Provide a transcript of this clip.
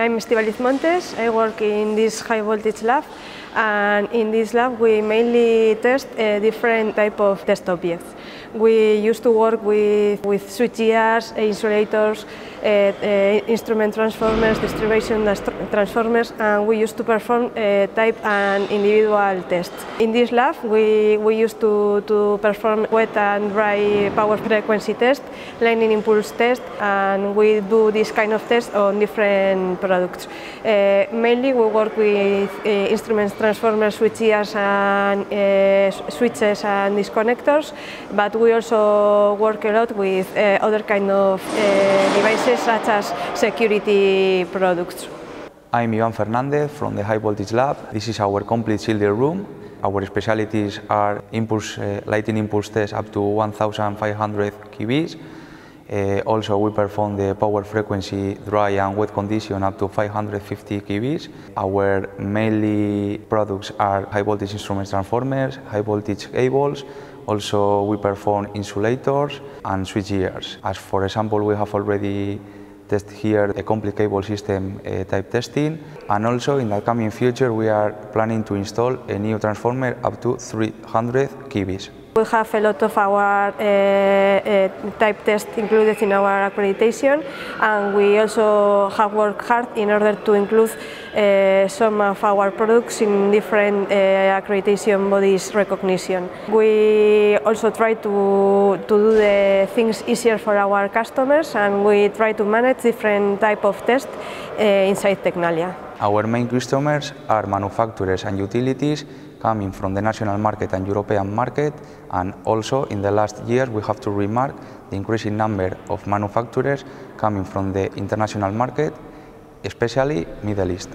I'm Estibaliz Montes. I work in this high voltage lab and in this lab we mainly test uh, different type of test objects. We used to work with, with switchgears, insulators, uh, uh, instrument transformers, distribution transformers and we used to perform uh, type and individual tests. In this lab we, we used to, to perform wet and dry power frequency test, lightning impulse test and we do this kind of test on different products. Uh, mainly we work with uh, instruments, transformers, switches and uh, switches and disconnectors, but we also work a lot with uh, other kind of uh, devices such as security products. I'm Ivan Fernandez from the High Voltage Lab. This is our complete shielded room. Our specialties are impulse, uh, lighting impulse tests up to 1500 kVs uh, also, we perform the power frequency dry and wet condition up to 550 kVs. Our mainly products are high voltage instrument transformers, high voltage cables. Also, we perform insulators and switchgears. As for example, we have already tested here a complete cable system uh, type testing. And also, in the coming future, we are planning to install a new transformer up to 300 kVs. We have a lot of our uh, uh, type tests included in our accreditation and we also have worked hard in order to include uh, some of our products in different accreditation bodies recognition. We also try to, to do the things easier for our customers and we try to manage different type of tests inside Tecnalia. Our main customers are manufacturers and utilities coming from the national market and European market and also in the last years we have to remark the increasing number of manufacturers coming from the international market, especially Middle East.